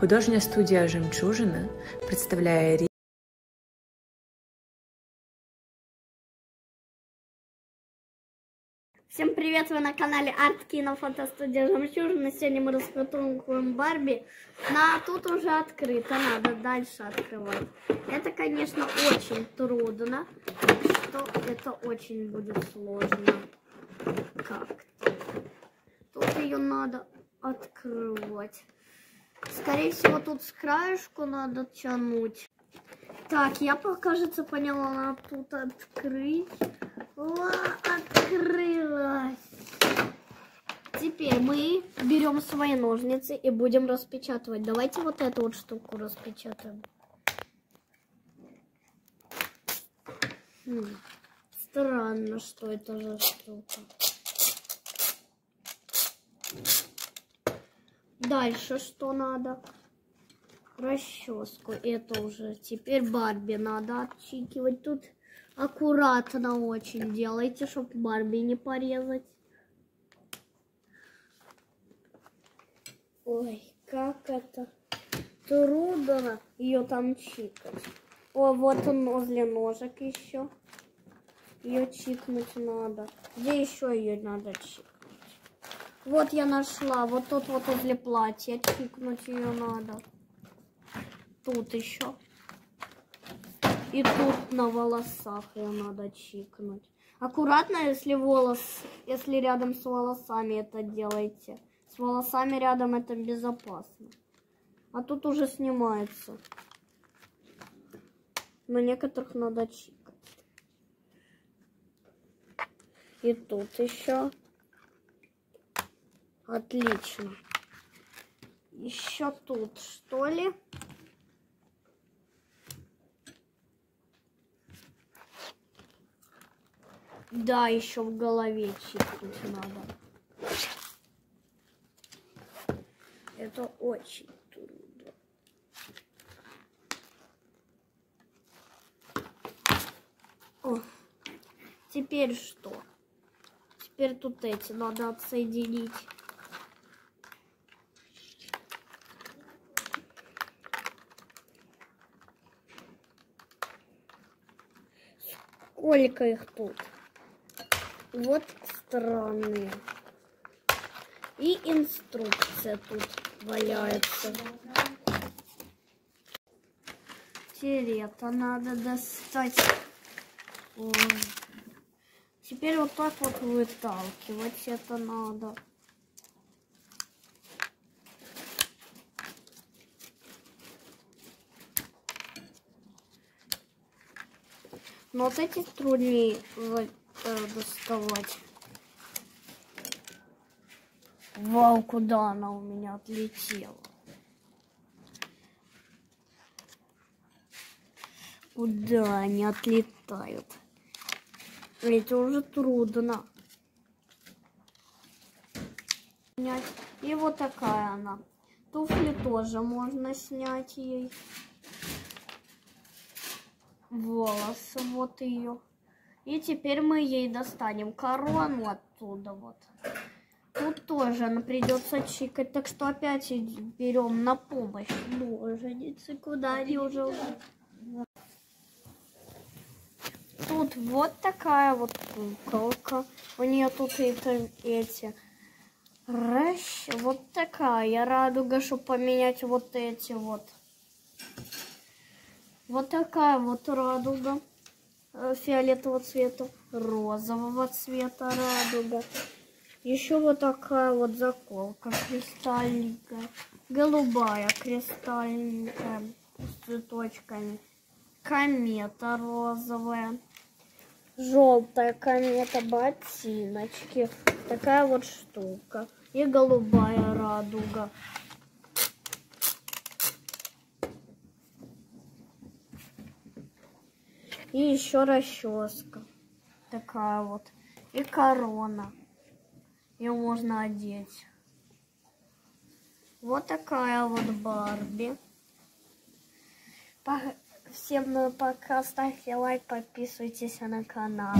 Художня студія Жемчужина представляє рі- Всем привет, вы на канале Арт Кино Фотостудия Жемчужина. Сегодня мы распаковываем Барби. На тут уже открыто, надо дальше открывать. Это, конечно, очень трудно, что это очень будет сложно. Как-то. Тут ее надо открывать. Скорее всего, тут с краешку надо тянуть. Так, я, кажется, поняла, надо тут открыть. Ла, открылась. Теперь мы берем свои ножницы и будем распечатывать. Давайте вот эту вот штуку распечатаем. Хм, Странно, что это за штука. Дальше что надо? Расческу. Это уже. Теперь Барби надо отчикивать. Тут аккуратно очень делайте, чтобы Барби не порезать. Ой, как это трудно ее там чикать. О, вот он возле ножек еще. Ее чикнуть надо. Где еще ее надо чикнуть? Вот я нашла. Вот тут вот возле платья чикнуть ее надо. Тут еще. И тут на волосах ее надо чикнуть. Аккуратно, если волос, если рядом с волосами это делаете. С волосами рядом это безопасно. А тут уже снимается. На некоторых надо чикать. И тут еще. Отлично. Еще тут, что ли? Да, еще в голове чикнуть надо. Это очень трудно. О, теперь что? Теперь тут эти надо отсоединить. Сколько их тут? Вот странные. И инструкция тут валяется. Это надо достать. Ой. Теперь вот так вот выталкивать это надо. Но вот эти труднее э, доставать. Вау, куда она у меня отлетела? Куда они отлетают? Это уже трудно. И вот такая она. Туфли тоже можно снять ей. Волосы, вот ее. И теперь мы ей достанем корону оттуда вот. Тут тоже она придется чикать, так что опять берем на помощь ножницы, куда они уже... Тут вот такая вот куколка. У нее тут это, эти... Ращ, вот такая радуга, чтобы поменять вот эти вот. Вот такая вот радуга э, фиолетового цвета, розового цвета радуга. Еще вот такая вот заколка кристальненькая, голубая кристальненькая с цветочками, комета розовая, желтая комета, ботиночки, такая вот штука и голубая радуга. И еще расческа. Такая вот. И корона. Ее можно одеть. Вот такая вот Барби. Всем ну, пока. Ставьте лайк, подписывайтесь на канал.